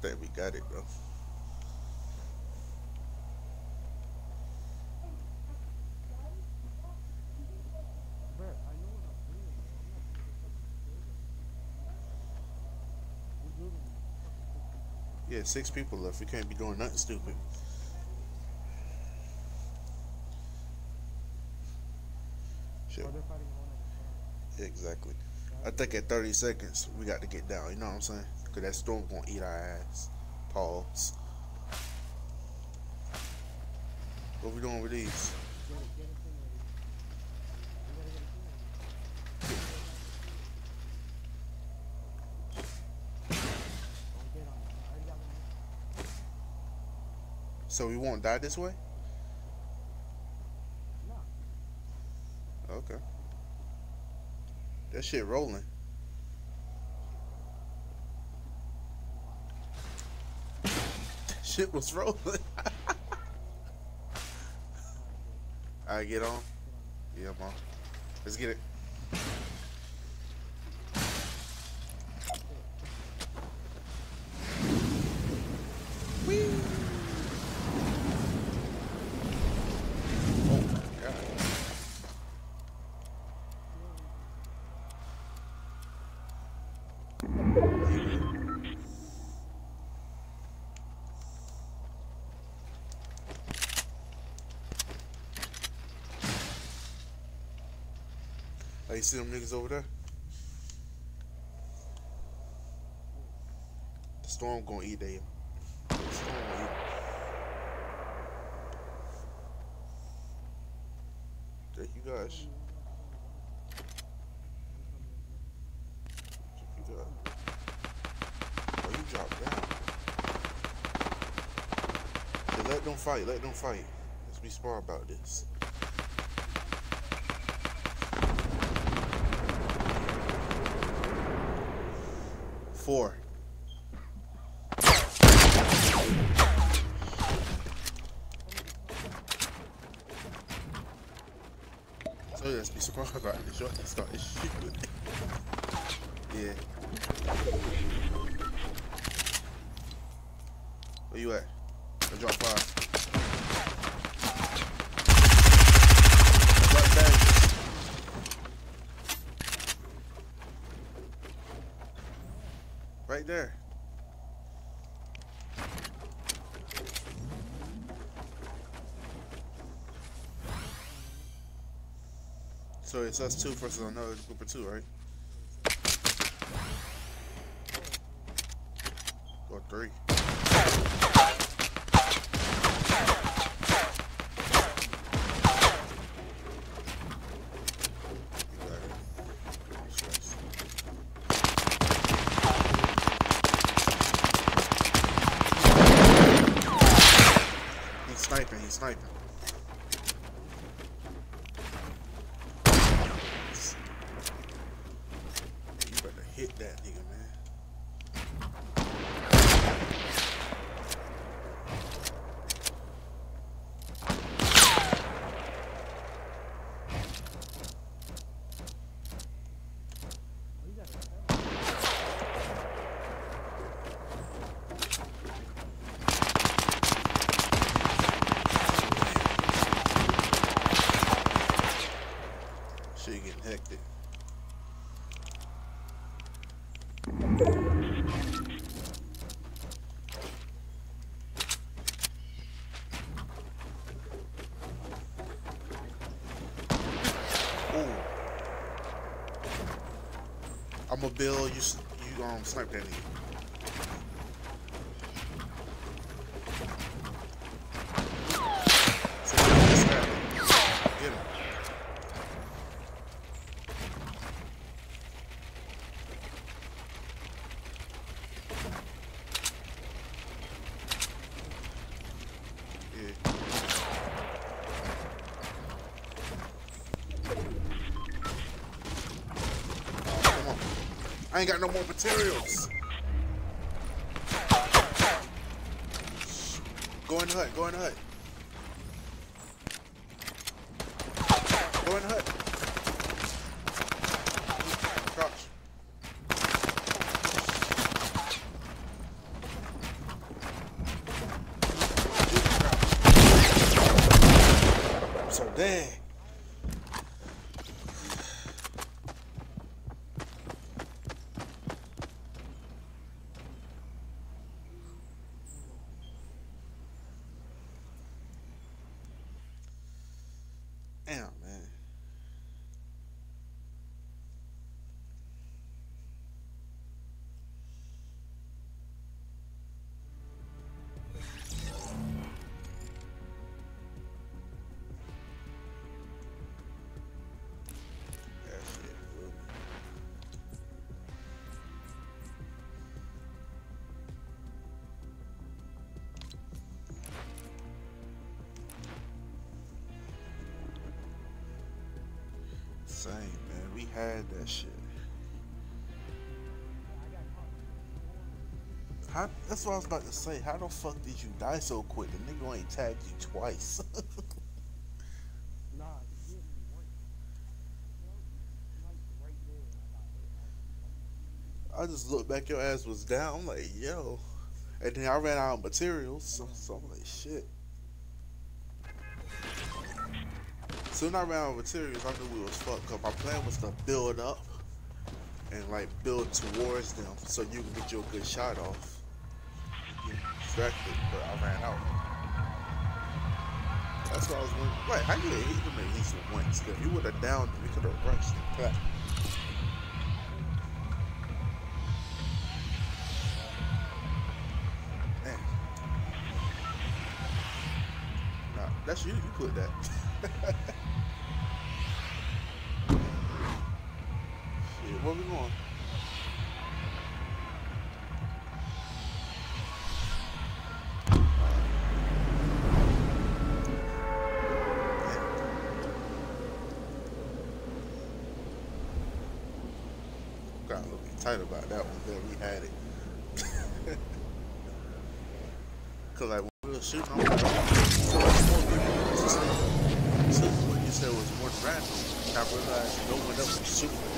think we got it bro. Yeah, six people left. We can't be doing nothing stupid. Time. exactly. I think at 30 seconds we got to get down. You know what I'm saying? Cause that storm gonna eat our ass. Pause. What we doing with these? Get it, get it thing ready. We gotta get a thing ready. Get on it. I already got one. So we won't die this way? Nah. Okay. That shit rolling. Shit was rolling. I get on. Yeah, I'm. Let's get it. Whee! Oh my god. Oh, you see them niggas over there? The storm gonna eat them. The storm. Thank you guys. Thank you guys. Oh, you dropped down. Hey, let them fight. Let them fight. Let's be smart about this. Four. So let's be smart about this. Y'all can start this shit. yeah. Where you at? I drop five. Drop bandages. Right there. So it's us two versus another group of two, right? Or three. You got it. Stress. He's sniping, he's sniping. You better hit that nigga, man. Oh, you got it. Shit getting hectic. Ooh. I'm a bill. You you um snipe that nigga. So, let's grab him. Get him. Yeah. Come on. I ain't got no more materials. Go in the hut. Go in the hut. Go in the hut. Had that shit. How, that's what I was about to say. How the fuck did you die so quick? The nigga ain't tagged you twice. I just looked back, your ass was down. I'm like, yo. And then I ran out of materials, so, so I'm like, shit. Soon I ran out of materials, I knew we was fucked. Cause my plan was to build up and like build towards them, so you can get your good shot off. Distracted, but I ran out. That's what I was wondering. Wait, how you hit him at least once? If you would have downed him, we could have rushed him. But Nah, that's you. You put that. Where we? Got a little tight about that one, but we had it. Cause like when we were shooting, oh, more so when you said was one random, I realized no one else was shooting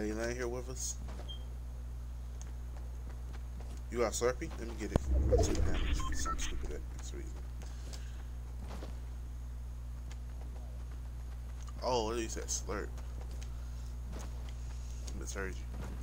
99 here with us. You got Slurpee? Let me get it. Two damage for some stupid ass reason. Oh, at least that Slurp. Misheard you.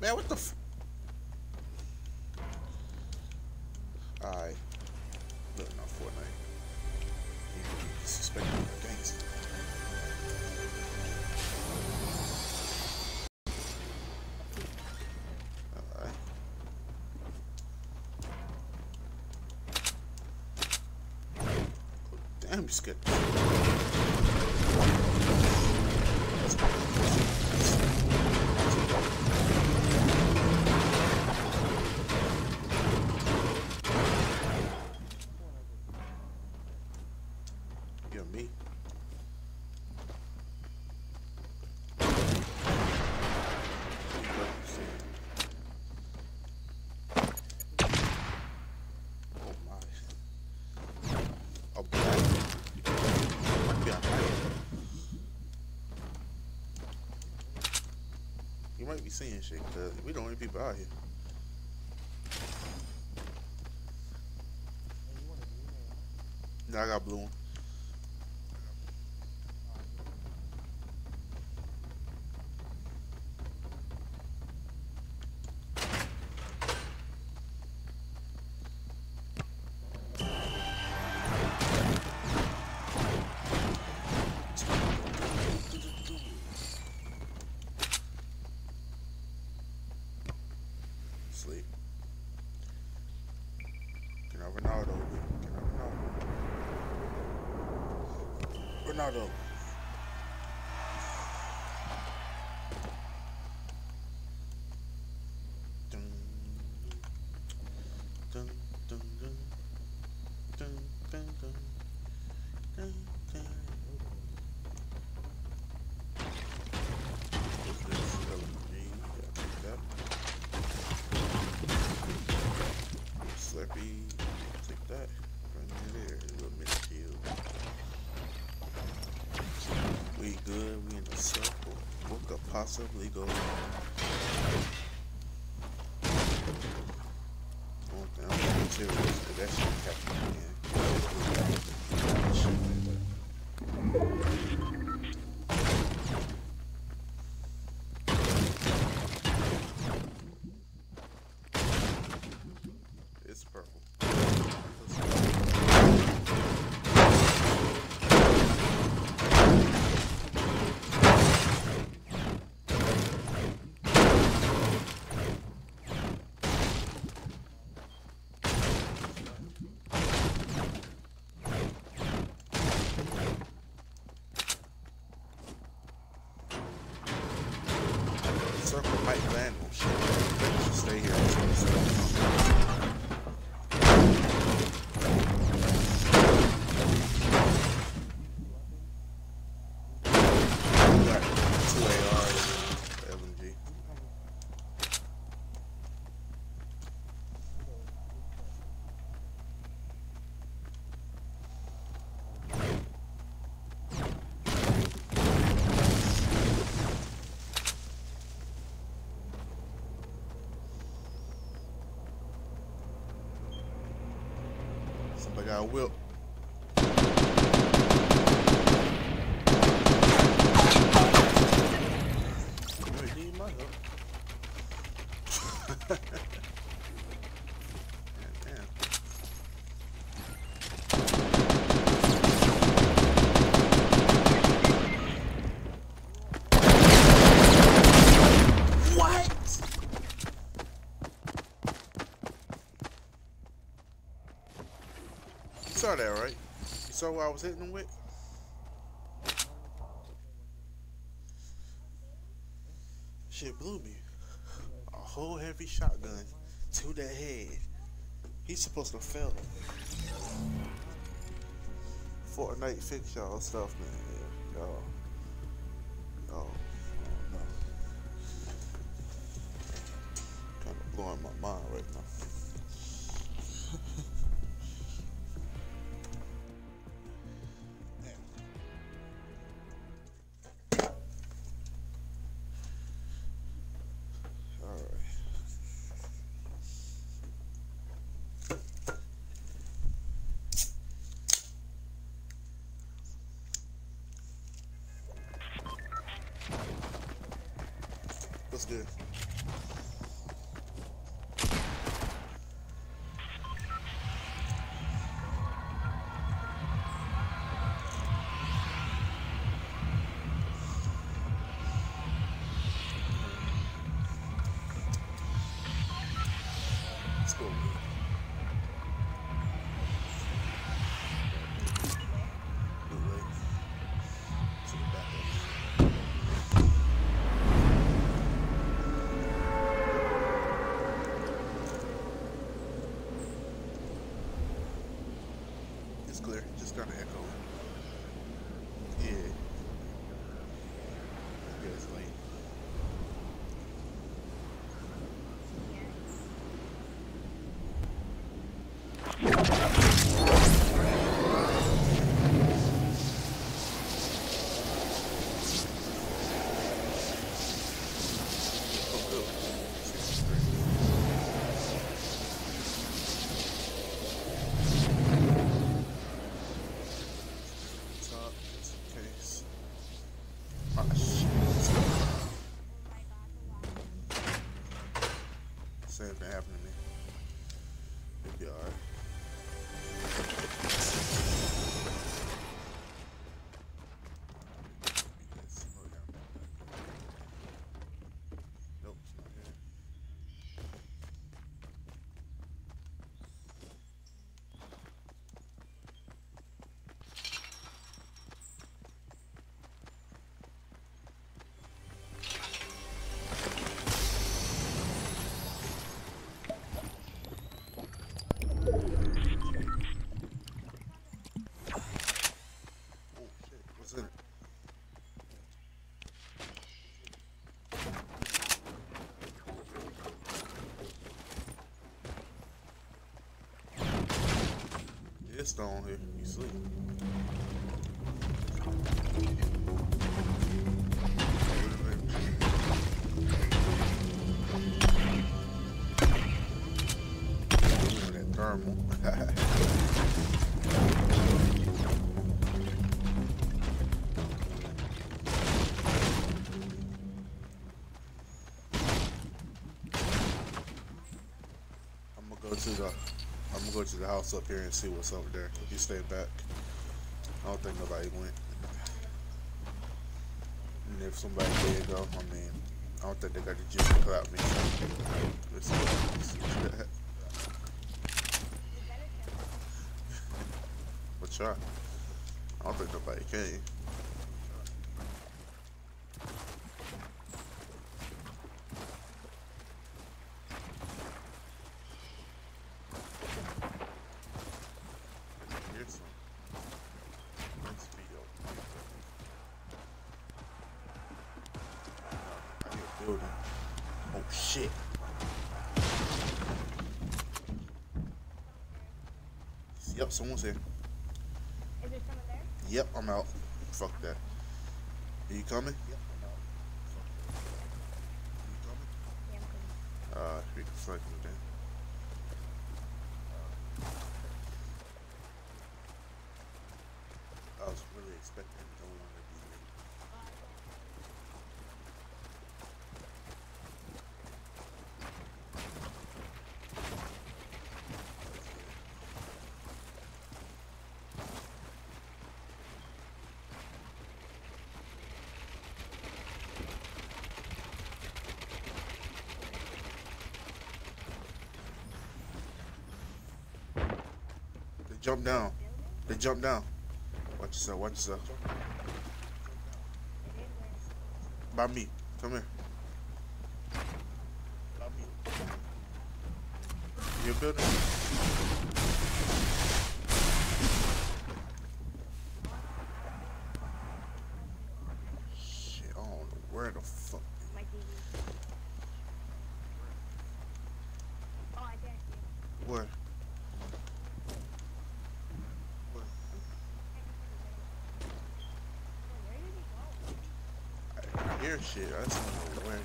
Man, what the f- Alright. Look, no, Fortnite. You you disrespecting the gangster. Alright. Oh, damn, you scared. Might be seeing shit because we the only people out here. Now I got blue one. possibly go wrong? like I will. saw that, right? You saw what I was hitting him with? Shit blew me. A whole heavy shotgun to the head. He's supposed to fail. Fortnite fix y'all stuff, man. Yeah, y'all. Y'all. Kind of blowing my mind right now. Sounds good. It's on here. You sleep. Thermal. gonna go to the house up here and see what's up there. If you stay back. I don't think nobody went. And if somebody did go, I mean, I don't think they got the juice to clap me. Let's see. Let's see. but try. I don't think nobody came. Here's some. Let's be open. I hear a building. Oh shit. Yep, someone's here. Is there someone there? Yep, I'm out. Fuck that. Are you coming? Yep, I'm out. You coming? Yeah, I'm coming. Uh, we can fuck you then. I was really expecting no one to be late. They jump down. They jump down. Watch yourself. Watch yourself. By me. Come here. By me. Your building. Shit, I don't know where the fuck. My TV. Oh, I did. Where? Where? Where did he go? I, I hear shit. I just don't know where.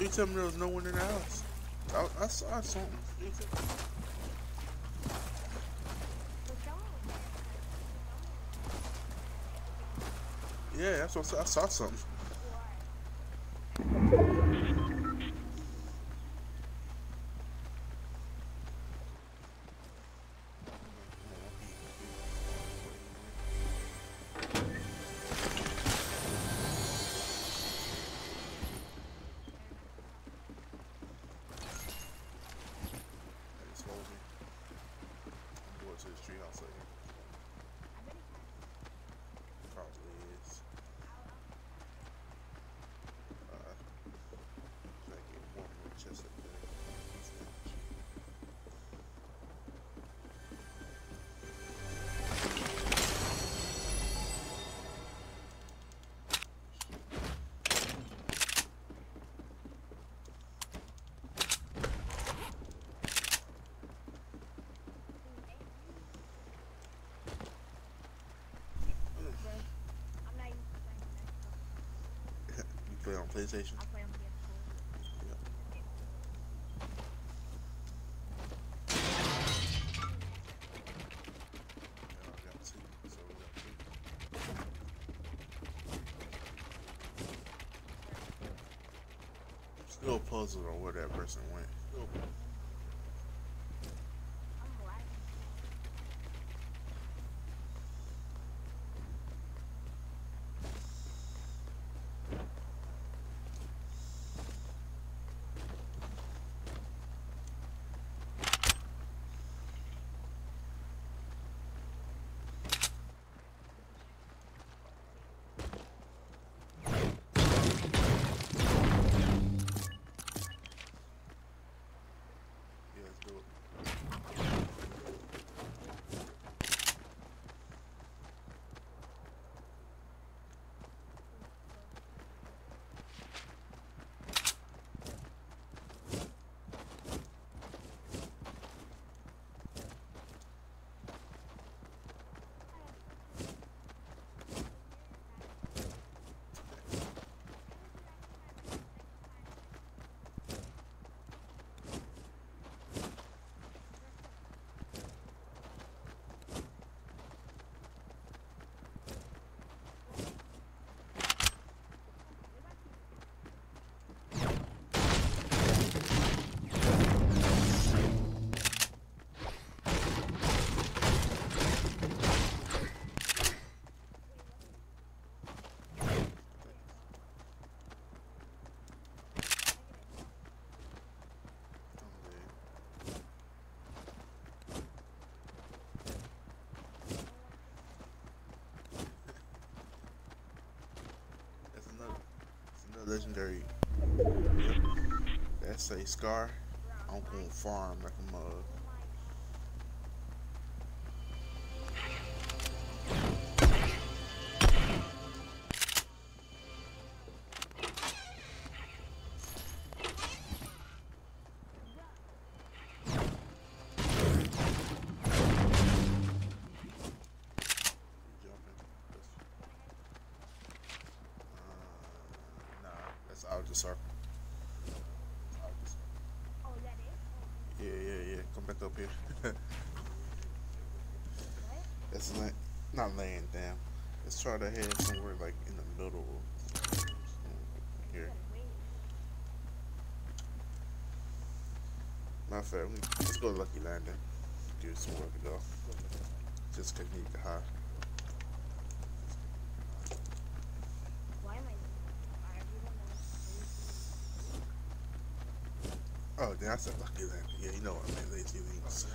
You tell me there was no one in the house. I, I saw something. You tell- Well, show him. Yeah, that's what I saw. I saw something. I'm still puzzled on where that person went. Still puzzled. I'm lagging. Legendary. That's a scar. I'm going farm like a out of the circle. Out of the circle. Oh. Yeah, yeah, yeah. Come back up here. That's la- not laying down. Let's try to head somewhere like in the middle. Here. Matter of fact, let's go to Lucky Landing. Give it somewhere to go. Just cause you need to hide. Why am I? Everyone knows. Oh, then I said Lucky Landing. Yeah, you know what I meant. Lazy Links.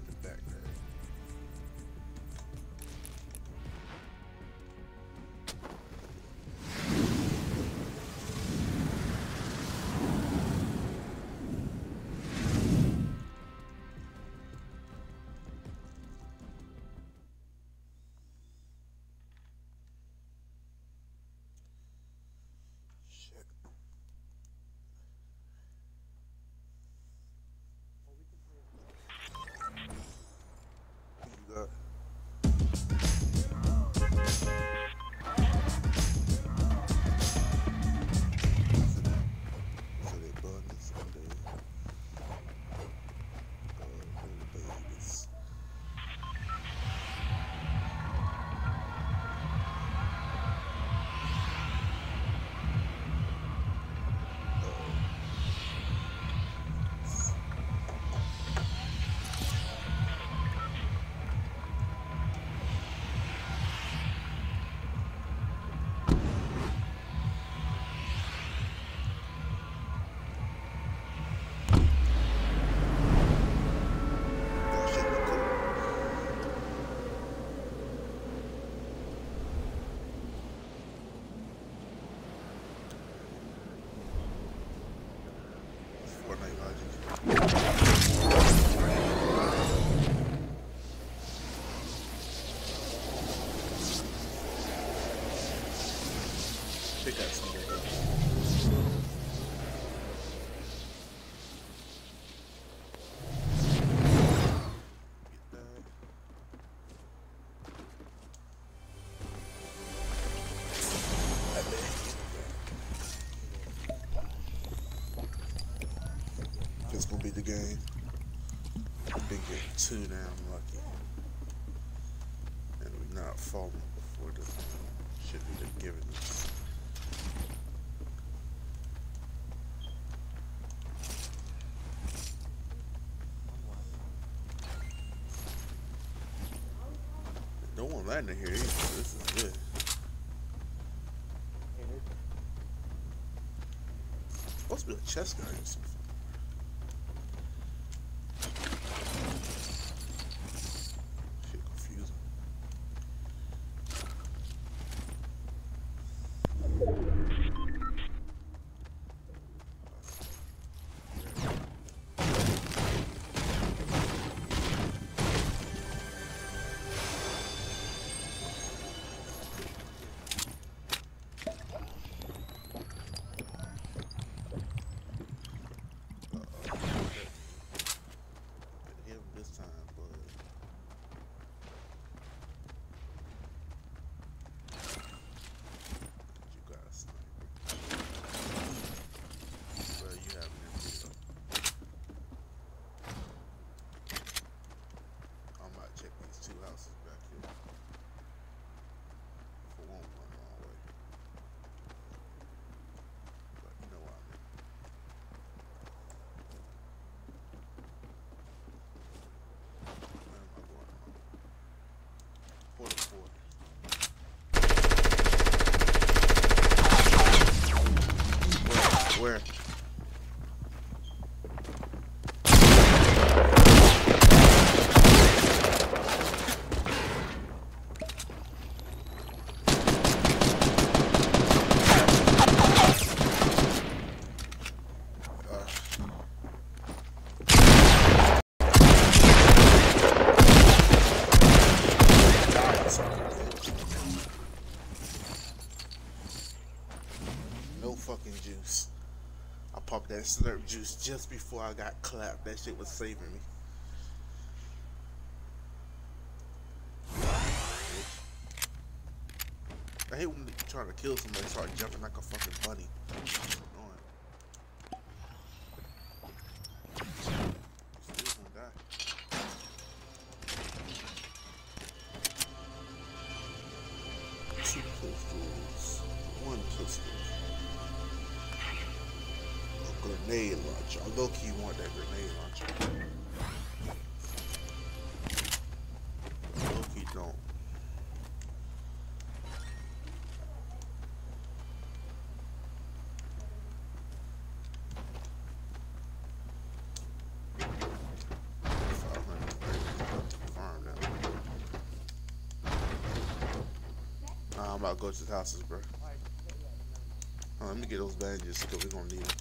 Nigga. AK in the game. I've been getting too damn lucky. And we're not falling before the shit that. Don't want that in here either. This is good. Supposed to be a chest guy or something. slurp juice just before I got clapped. That shit was saving me. I hate when they try to kill somebody start jumping like a fucking bunny. Go to coaches' houses, bro. Oh, let me get those bandages because we're gonna need them.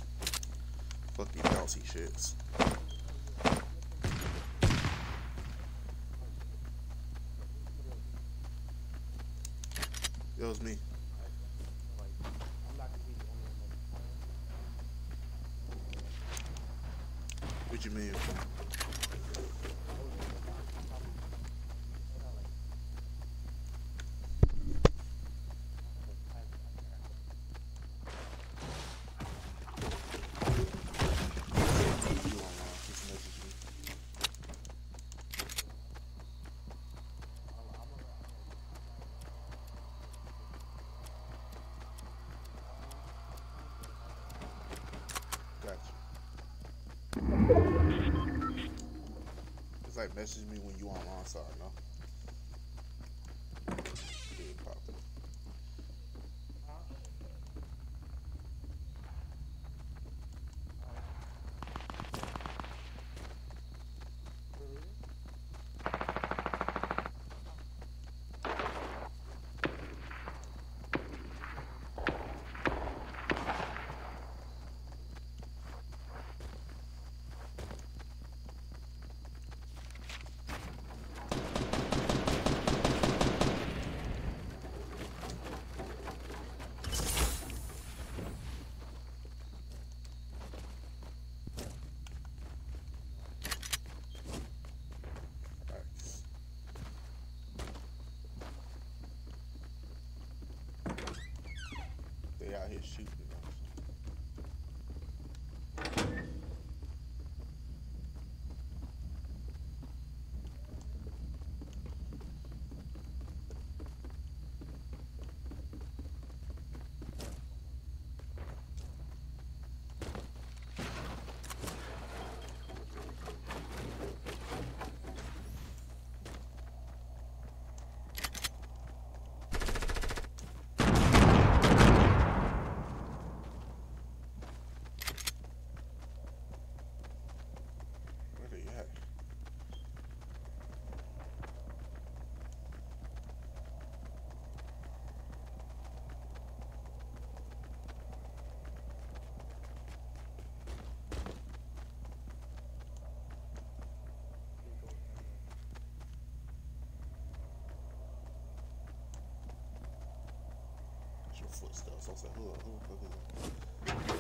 Fuck these bouncy shits. That was me. What you mean? like message me when you on onside. No? is shooting. Footsteps. I was like, who, who fuck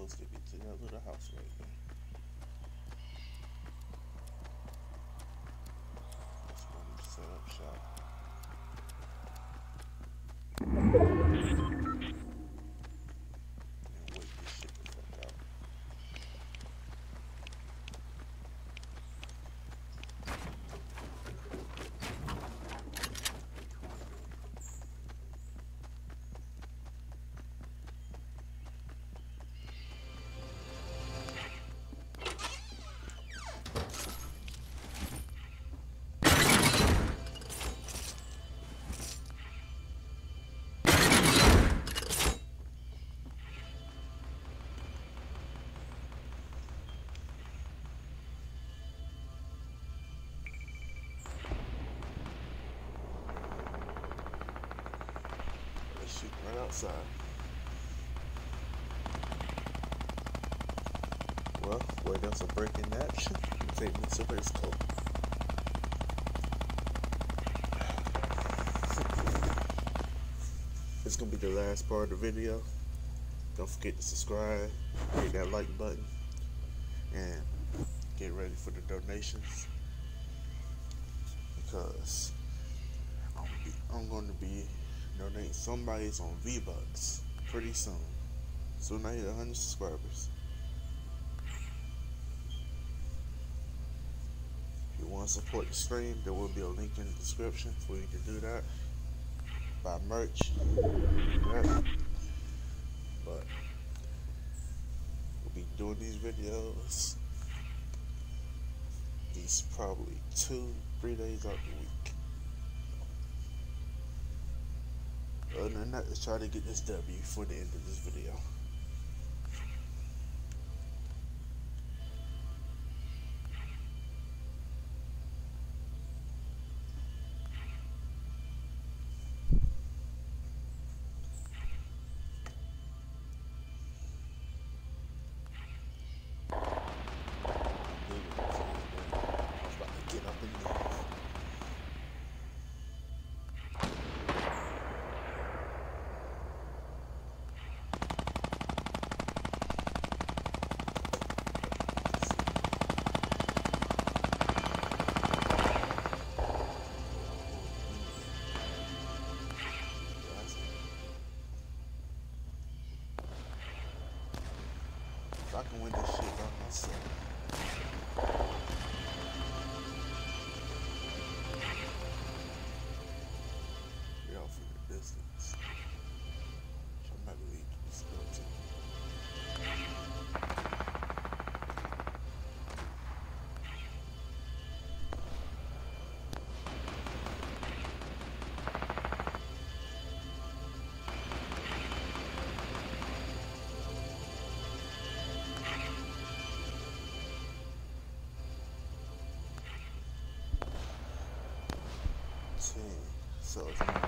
Goes to get to that little house right there. Outside. Well, where there's a break in action, take me to. It's gonna be the last part of the video. Don't forget to subscribe, hit that like button, and get ready for the donations because I'm, I'm going to be donating somebody's on V Bucks pretty soon. Soon I hit 100 subscribers. If you want to support the stream, there will be a link in the description for you to do that. Buy merch. Yeah. But we'll be doing these videos these probably two, three days out the that, let's try to get this W for the end of this video. If I So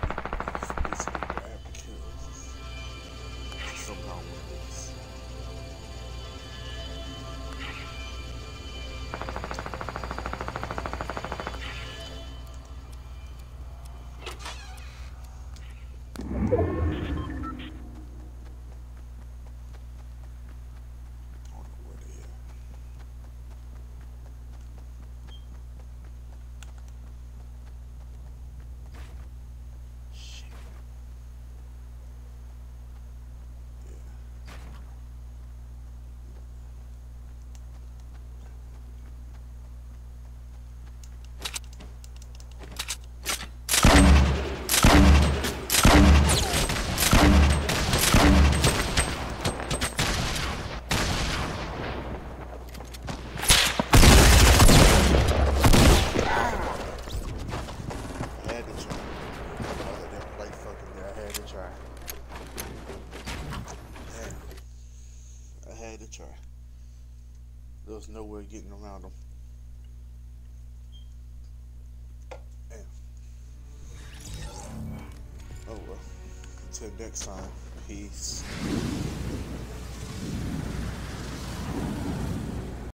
Way getting around them. Damn. Oh well. Until next time. Peace.